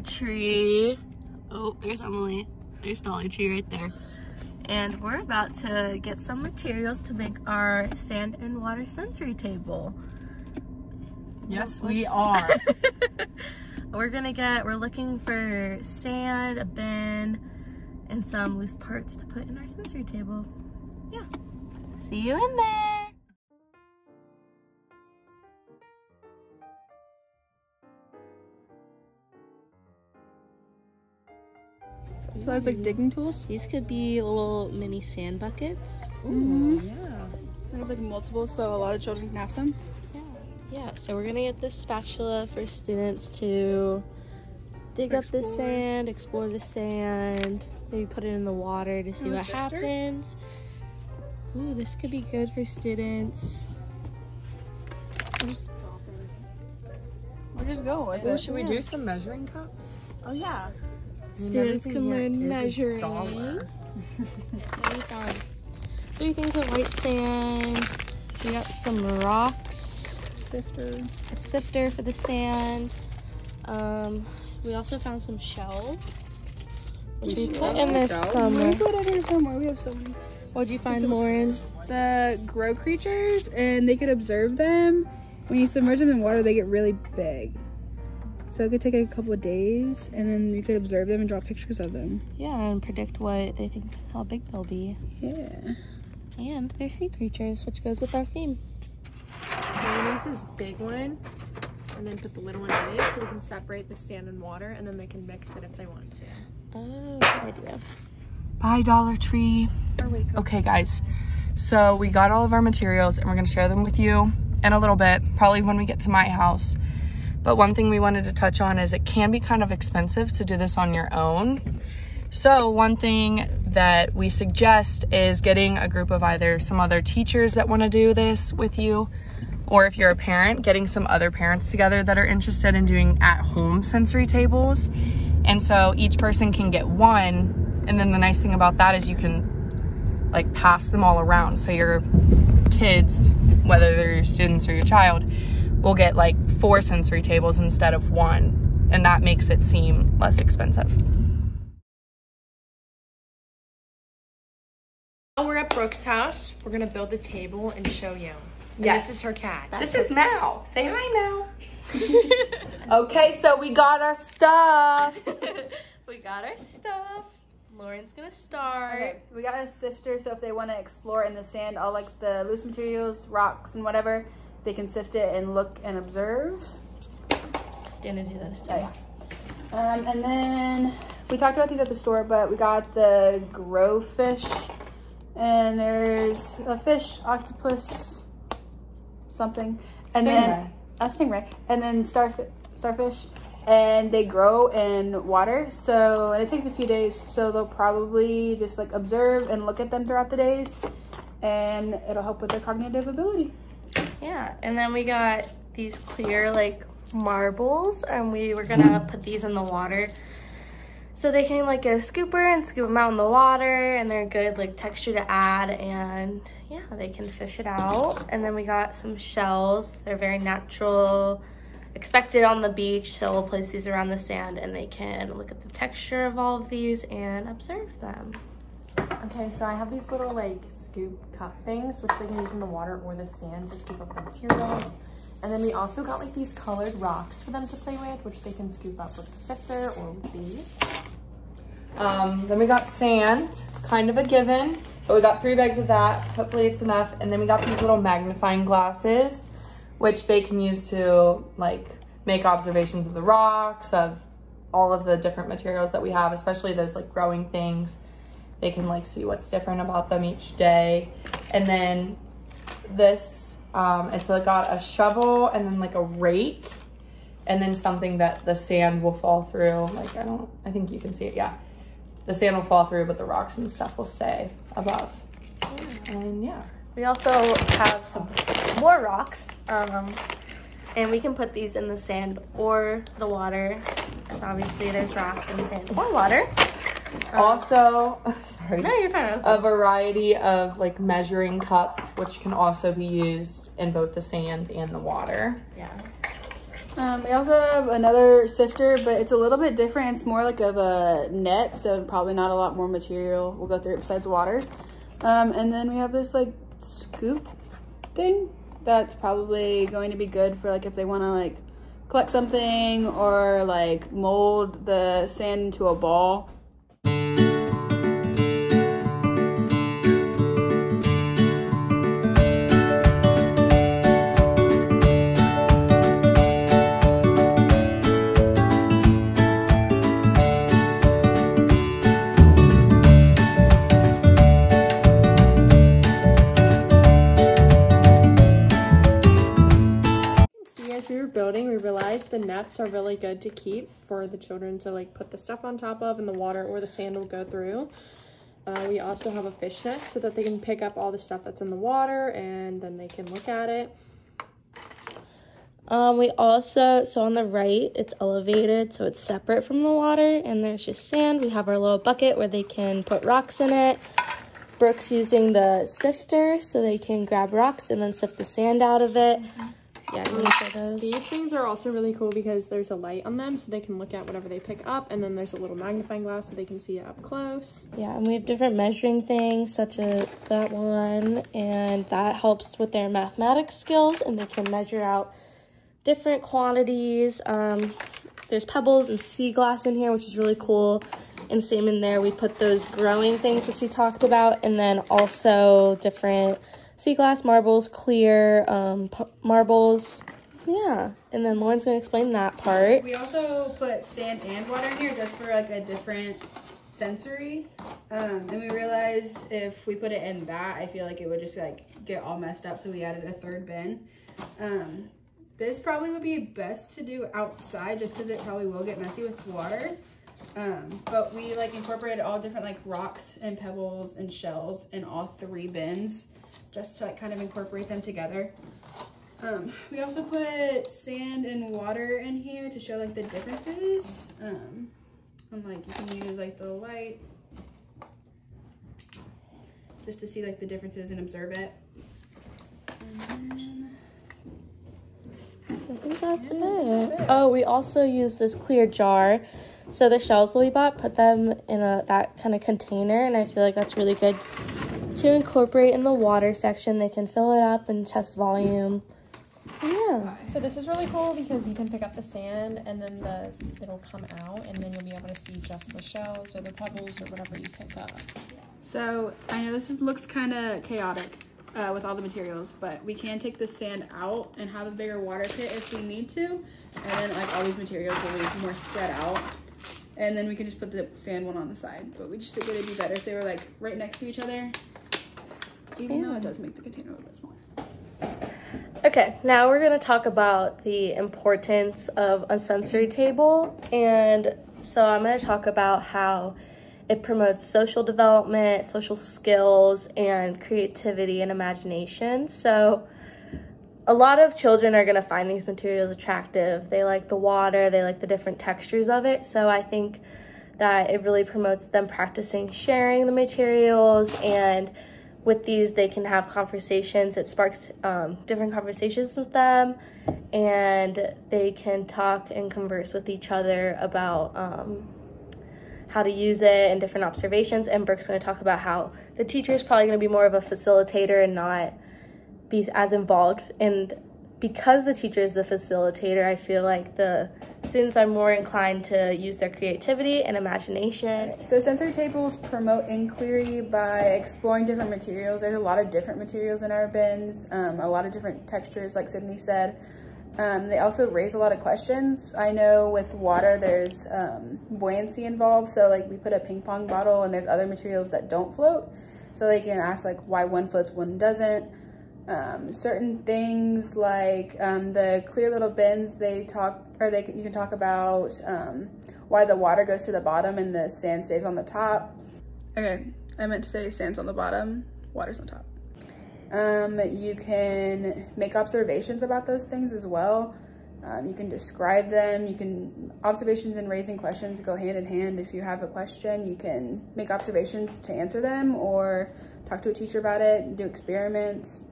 Tree. Oh, there's Emily. There's Dollar Tree right there. And we're about to get some materials to make our sand and water sensory table. Yes, we are. we're gonna get, we're looking for sand, a bin, and some loose parts to put in our sensory table. Yeah. See you in there. So that's like digging tools? These could be little mini sand buckets. Ooh, yeah. There's like multiple, so a lot of children can have some. Yeah. Yeah, so we're gonna get this spatula for students to dig up the sand, explore the sand, maybe put it in the water to see And what sifter? happens. Ooh, this could be good for students. Or just go with Well, it. should we do some measuring cups? Oh yeah. Students can learn measuring. dollar. We three things of white sand. We got some rocks, Sifter. a sifter for the sand. Um, we also found some shells, which we put in there somewhere. We put it here somewhere. We have some. What'd you find, Some- Lauren? The grow creatures, and they could observe them. When you submerge them in water, they get really big. So it could take a couple of days, and then you could observe them and draw pictures of them. Yeah, and predict what they think, how big they'll be. Yeah. And they're sea creatures, which goes with our theme. So we use this big one and then put the little one in it so we can separate the sand and water and then they can mix it if they want to. Oh, good idea. Bye, Dollar Tree. Okay, guys. So we got all of our materials and we're gonna share them with you in a little bit, probably when we get to my house. But one thing we wanted to touch on is it can be kind of expensive to do this on your own. So one thing that we suggest is getting a group of either some other teachers that wanna do this with you, or if you're a parent, getting some other parents together that are interested in doing at-home sensory tables. And so each person can get one, and then the nice thing about that is you can like pass them all around. So your kids, whether they're your students or your child, will get like four sensory tables instead of one. And that makes it seem less expensive. Now we're at Brooke's house. We're gonna build the table and show you. And Yes. This is her cat. This is Mal. Say hi, Mal. okay, so we got our stuff. we got our stuff. Lauren's gonna start. Okay, we got a sifter, so if they want to explore in the sand, all like the loose materials, rocks, and whatever, they can sift it and look and observe. Gonna do those too. Oh, yeah. Um, and then we talked about these at the store, but we got the grow fish, and there's a fish, octopus, something, and then a stingray, and then starfish, starfish, and they grow in water. So and it takes a few days, so they'll probably just like observe and look at them throughout the days, and it'll help with their cognitive ability. Yeah, and then we got these clear like marbles and we were gonna put these in the water. So they can like get a scooper and scoop them out in the water and they're good like texture to add and yeah they can fish it out. And then we got some shells. They're very natural expected on the beach so we'll place these around the sand and they can look at the texture of all of these and observe them Okay, so I have these little like scoop cup things, which they can use in the water or the sand to scoop up the materials. And then we also got like these colored rocks for them to play with, which they can scoop up with the sifter or with these. Um, then we got sand, kind of a given. But we got three bags of that. Hopefully it's enough. And then we got these little magnifying glasses, which they can use to like make observations of the rocks, of all of the different materials that we have, especially those like growing things. They can like see what's different about them each day. And then this, um, it's like got a shovel and then like a rake and then something that the sand will fall through. Like, I don't, I think you can see it, yeah. The sand will fall through, but the rocks and stuff will stay above. And yeah. We also have some more rocks, um, and we can put these in the sand or the water. Because obviously there's rocks in the sand or water. Also, sorry. No, you're fine. I A variety of like measuring cups, which can also be used in both the sand and the water. yeah. Um, we also have another sifter, but it's a little bit different. It's more like of a net, so probably not a lot more material will go through it besides water. Um, and then we have this like scoop thing that's probably going to be good for like if they want to like collect something or like mold the sand into a ball nets are really good to keep for the children to like put the stuff on top of and the water or the sand will go through. Uh, we also have a fish nest so that they can pick up all the stuff that's in the water and then they can look at it. Um, we also, so on the right, it's elevated, so it's separate from the water, and there's just sand. We have our little bucket where they can put rocks in it. Brooke's using the sifter, so they can grab rocks and then sift the sand out of it. Mm -hmm. Yeah, those. These things are also really cool because there's a light on them so they can look at whatever they pick up and then there's a little magnifying glass so they can see it up close. Yeah, and we have different measuring things such as that one and that helps with their mathematics skills and they can measure out different quantities. Um, there's pebbles and sea glass in here which is really cool and same in there we put those growing things which we talked about and then also different sea glass marbles, clear um, marbles. Yeah, and then Lauren's gonna explain that part. We also put sand and water in here just for like a different sensory. Um, and we realized if we put it in that, I feel like it would just like get all messed up. So we added a third bin. Um, this probably would be best to do outside just because it probably will get messy with water. Um, but we like incorporated all different like rocks and pebbles and shells in all three bins just to like kind of incorporate them together. Um, we also put sand and water in here to show like the differences. Um, and like you can use like the light just to see like the differences and observe it. And I think that's, yeah, it. that's it. Oh, we also use this clear jar. So the shells that we bought, put them in a that kind of container, and I feel like that's really good to incorporate in the water section. They can fill it up and test volume. Yeah. So this is really cool because you can pick up the sand and then the it'll come out and then you'll be able to see just the shells or the pebbles or whatever you pick up. So I know this is, looks kind of chaotic uh, with all the materials, but we can take the sand out and have a bigger water pit if we need to. And then like all these materials will be more spread out. And then we can just put the sand one on the side. But we just figured it'd be better if they were like right next to each other even though it does make the container a little bit smaller. Okay, now we're to talk about the importance of a sensory table. And so I'm to talk about how it promotes social development, social skills, and creativity and imagination. So a lot of children are going to find these materials attractive. They like the water, they like the different textures of it. So I think that it really promotes them practicing sharing the materials and with these they can have conversations it sparks um, different conversations with them and they can talk and converse with each other about um, how to use it and different observations and Brooke's going to talk about how the teacher is probably going to be more of a facilitator and not be as involved and because the teacher is the facilitator, I feel like the students are more inclined to use their creativity and imagination. So sensory tables promote inquiry by exploring different materials. There's a lot of different materials in our bins, um, a lot of different textures, like Sydney said. Um, they also raise a lot of questions. I know with water, there's um, buoyancy involved. So like we put a ping pong bottle and there's other materials that don't float. So they can ask like why one floats, one doesn't um, certain things like um, the clear little bins they talk or they can, you can talk about um, why the water goes to the bottom and the sand stays on the top. Okay I meant to say sand's on the bottom water's on top. Um, you can make observations about those things as well. Um, you can describe them. You can observations and raising questions go hand in hand. If you have a question you can make observations to answer them or talk to a teacher about it do experiments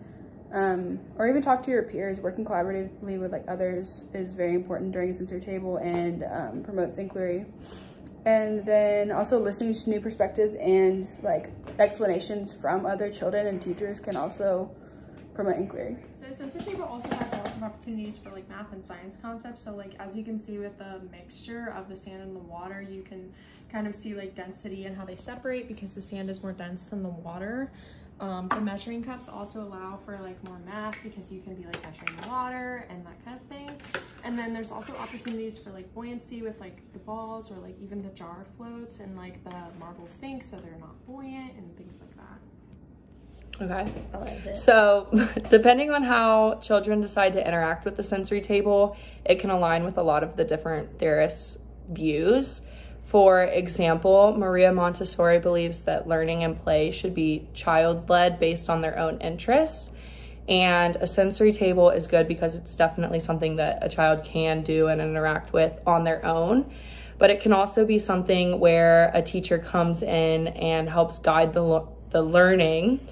um, or even talk to your peers. Working collaboratively with like others is very important during a sensory table and um, promotes inquiry. And then also listening to new perspectives and like explanations from other children and teachers can also promote inquiry. So sensory table also has lots of opportunities for like math and science concepts. So like as you can see with the mixture of the sand and the water, you can kind of see like density and how they separate because the sand is more dense than the water. Um, the measuring cups also allow for like more math because you can be like measuring the water and that kind of thing. And then there's also opportunities for like buoyancy with like the balls or like even the jar floats and like the marble sink so they're not buoyant and things like that. Okay. Like So, depending on how children decide to interact with the sensory table, it can align with a lot of the different theorists' views. For example, Maria Montessori believes that learning and play should be child led based on their own interests. And a sensory table is good because it's definitely something that a child can do and interact with on their own. But it can also be something where a teacher comes in and helps guide the, the learning.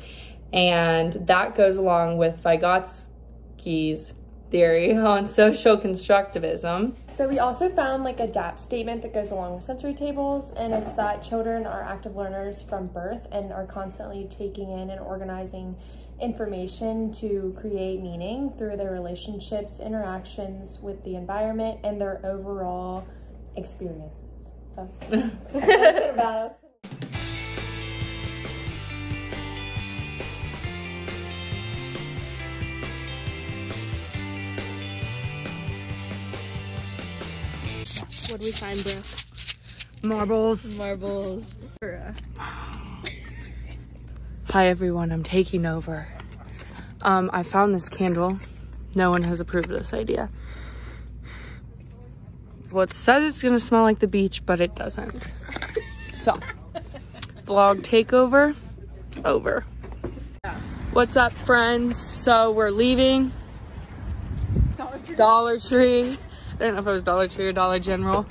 And that goes along with Vygotsky's theory on social constructivism. So we also found like a DAP statement that goes along with sensory tables and it's that children are active learners from birth and are constantly taking in and organizing information to create meaning through their relationships, interactions with the environment, and their overall experiences. That's, that's about us. What do we find, bro? Marbles. Marbles. Hi everyone, I'm taking over. Um, I found this candle. No one has approved this idea. Well, it says it's gonna smell like the beach, but it doesn't. So, vlog takeover, over. What's up, friends? So we're leaving. Dollar Tree. I don't know if it was Dollar Tree or Dollar General.